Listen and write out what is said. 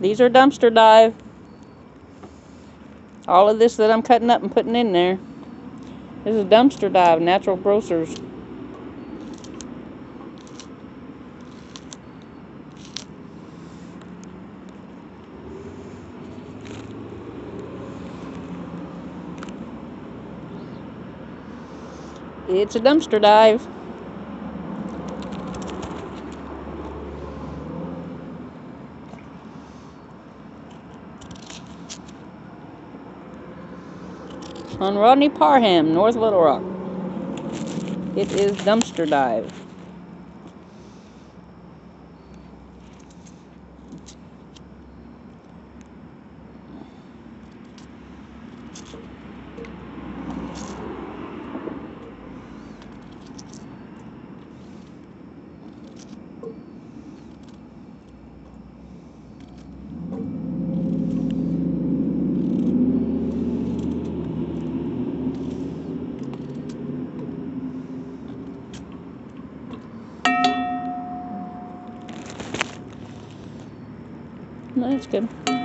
These are dumpster dive. All of this that I'm cutting up and putting in there. This is dumpster dive, natural grocers. It's a dumpster dive. On Rodney Parham, North Little Rock. It is dumpster dive. No, that's good.